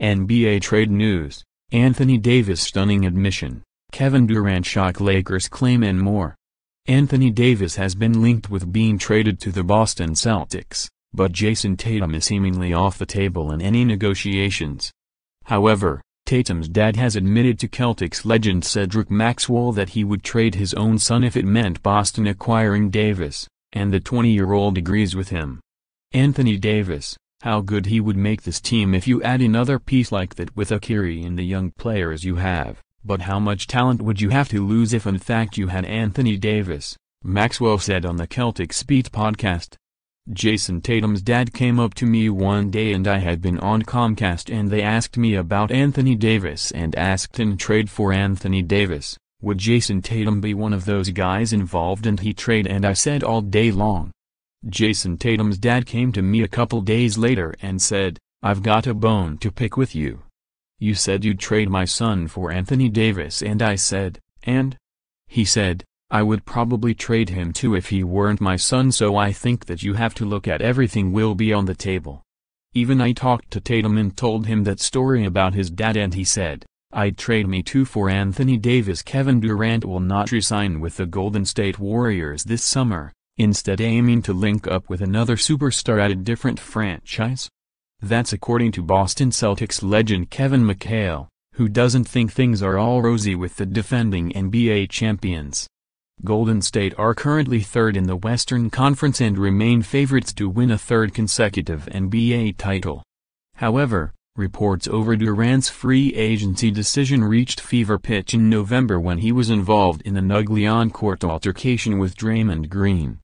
NBA trade news, Anthony Davis stunning admission, Kevin Durant shock Lakers claim and more. Anthony Davis has been linked with being traded to the Boston Celtics, but Jayson Tatum is seemingly off the table in any negotiations. However, Tatum's dad has admitted to Celtics legend Cedric Maxwell that he would trade his own son if it meant Boston acquiring Davis, and the 20-year-old agrees with him. Anthony Davis, how good he would make this team if you add another piece like that with a Kyrie and the young players you have, but how much talent would you have to lose if in fact you had Anthony Davis, Maxwell said on the Celtics Beat podcast. Jayson Tatum's dad came up to me one day and I had been on Comcast and they asked me about Anthony Davis and asked in trade for Anthony Davis, would Jayson Tatum be one of those guys involved and he trade and I said all day long. Jayson Tatum's dad came to me a couple days later and said, I've got a bone to pick with you. You said you'd trade my son for Anthony Davis and I said, and? He said, I would probably trade him too if he weren't my son so I think that you have to look at everything will be on the table. Even I talked to Tatum and told him that story about his dad and he said, I'd trade me too for Anthony Davis Kevin Durant will not resign with the Golden State Warriors this summer, instead aiming to link up with another superstar at a different franchise? That's according to Boston Celtics legend Kevin McHale, who doesn't think things are all rosy with the defending NBA champions. Golden State are currently third in the Western Conference and remain favorites to win a third consecutive NBA title. However, reports over Durant's free agency decision reached fever pitch in November when he was involved in an ugly on-court altercation with Draymond Green.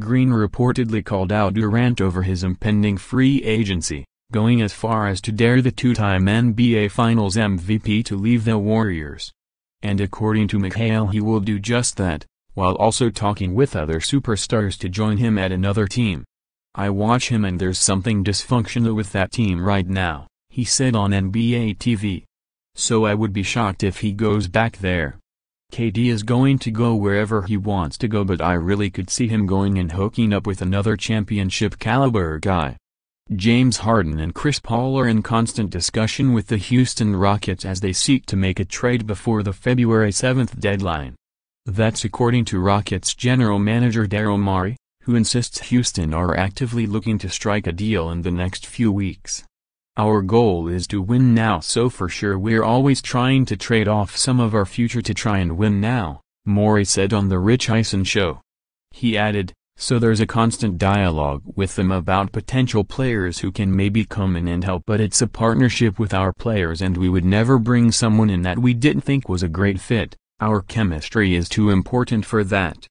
Green reportedly called out Durant over his impending free agency, going as far as to dare the two-time NBA Finals MVP to leave the Warriors. And according to McHale he will do just that, while also talking with other superstars to join him at another team. I watch him and there's something dysfunctional with that team right now, he said on NBA TV. So I would be shocked if he goes back there. KD is going to go wherever he wants to go but I really could see him going and hooking up with another championship caliber guy. James Harden and Chris Paul are in constant discussion with the Houston Rockets as they seek to make a trade before the February 7th deadline. That's according to Rockets general manager Daryl Morey, who insists Houston are actively looking to strike a deal in the next few weeks. Our goal is to win now so for sure we're always trying to trade off some of our future to try and win now, Morey said on The Rich Eisen Show. He added, so there's a constant dialogue with them about potential players who can maybe come in and help but it's a partnership with our players and we would never bring someone in that we didn't think was a great fit. Our chemistry is too important for that.